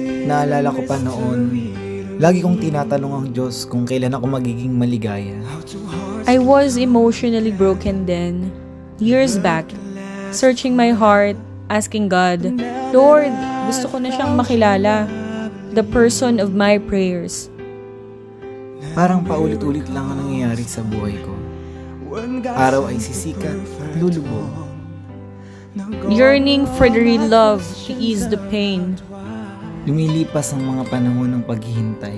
Naalala ko pa noon, lagi kong tinatanong ang Diyos kung kailan ako magiging maligaya. I was emotionally broken then, years back, searching my heart, asking God, Lord, gusto ko na siyang makilala, the person of my prayers. Parang paulit-ulit lang ang nangyayari sa buhay ko. Araw ay sisikat at lulubog. Yearning for the real love to ease the pain. Lumilipas ang mga panahon ng paghihintay.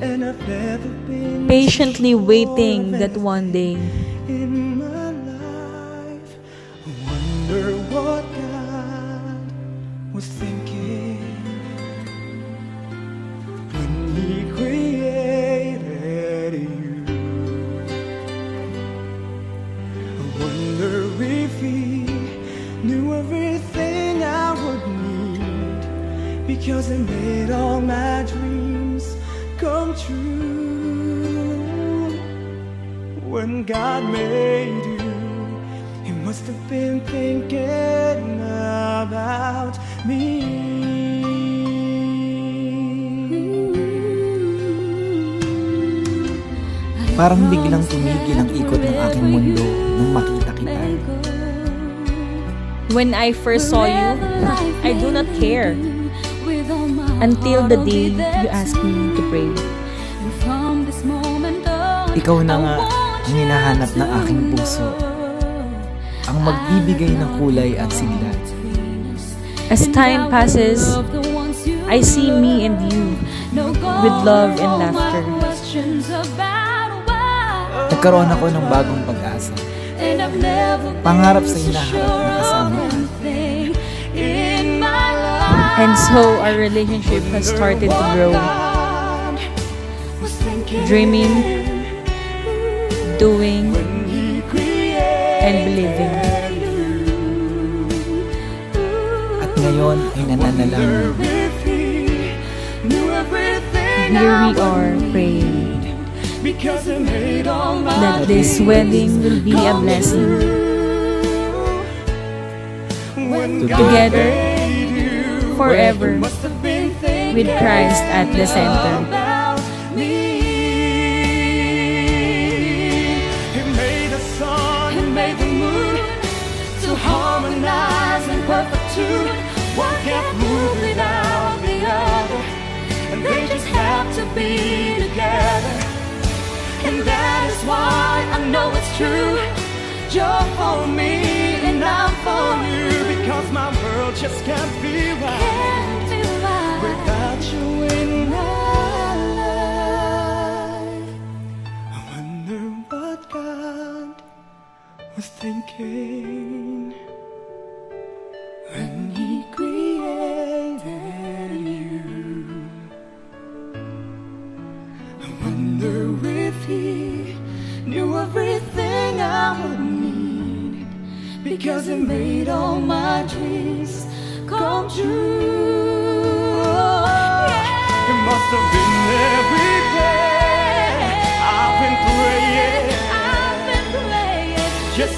Patiently waiting that one day. in my life. I wonder what God was thinking when He created you. I wonder if He knew everything I would need because He made all my dreams come true. When God made you, He must have been thinking about me. Parang biglang tumigil ang ikot ng aking mundo nang makita kita. When I first saw you, I do not care. Until the day you asked me to pray. Ikaw na nga ang hinahanap ng aking puso. Ang magbibigay ng kulay at sigla. As time passes, I see me and you with love and laughter. Nagkaroon ako ng bagong pag-asa. Pangarap sa hinaharap na kasama ka. And so our relationship has started to grow. Dreaming, doing, and believing. At ngayon ay nananalangin. Here we are praying Because it made all my that this wedding will be a blessing. Together, forever, with Christ at the center. about me. He made the sun, He made the moon to harmonize in perfect tune. Can't move without the other, and they just have to be together. And that is why I know it's true. You're for me and I'm for you just can't be right without you in my life. I wonder what God was thinking when He created you. I wonder if He knew everything I would need because He made all my dreams you. It must have been I've been praying. I've been praying. Yes,